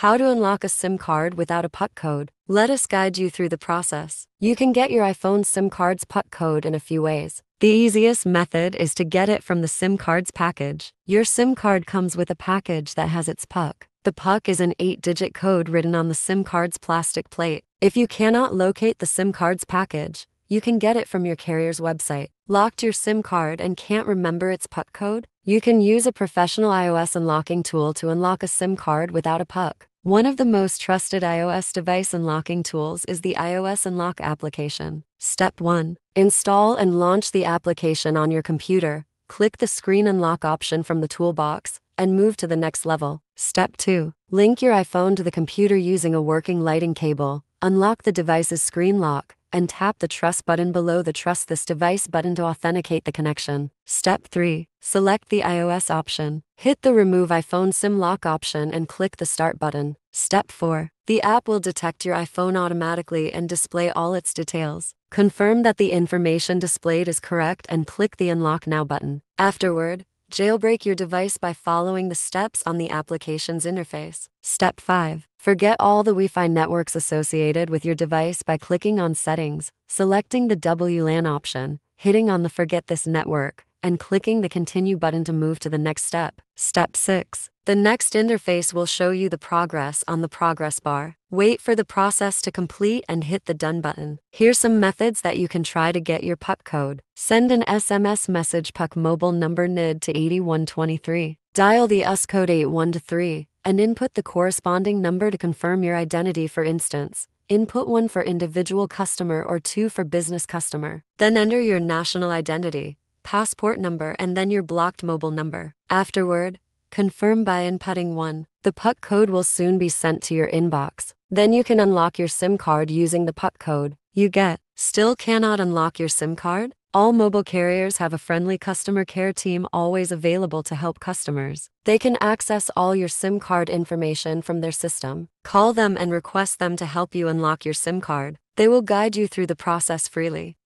How to unlock a SIM card without a PUK code. Let us guide you through the process. You can get your iPhone SIM card's PUK code in a few ways. The easiest method is to get it from the SIM cards package. Your SIM card comes with a package that has its PUK. The PUK is an 8 digit code written on the SIM card's plastic plate. If you cannot locate the SIM card's package, you can get it from your carrier's website. Locked your SIM card and can't remember its PUK code? You can use a professional iOS unlocking tool to unlock a SIM card without a PUK. One of the most trusted iOS device unlocking tools is the iOS Unlock application. Step 1. Install and launch the application on your computer. Click the screen unlock option from the toolbox and move to the next level. Step 2. Link your iPhone to the computer using a working Lightning cable. Unlock the device's screen lock and tap the Trust button below the Trust this device button to authenticate the connection. Step 3. Select the iOS option. Hit the Remove iPhone SIM lock option and click the Start button. Step 4. The app will detect your iPhone automatically and display all its details. Confirm that the information displayed is correct and click the Unlock Now button. Afterward, Jailbreak your device by following the steps on the application's interface. Step 5. Forget all the Wi Fi networks associated with your device by clicking on Settings, selecting the WLAN option, hitting on the Forget This Network, and clicking the Continue button to move to the next step. Step 6. The next interface will show you the progress on the progress bar. Wait for the process to complete and hit the Done button. Here's some methods that you can try to get your PUK code. Send an SMS message PUK mobile number NID to 8123. Dial the USSD code 8123 and input the corresponding number to confirm your identity for instance. Input 1 for individual customer or 2 for business customer. Then enter your national identity, passport number and then your blocked mobile number. Afterward, confirm by inputting 1. The PUK code will soon be sent to your inbox. Then you can unlock your SIM card using the PUK code you get. Still cannot unlock your SIM card? All mobile carriers have a friendly customer care team always available to help customers. They can access all your SIM card information from their system. Call them and request them to help you unlock your SIM card. They will guide you through the process freely.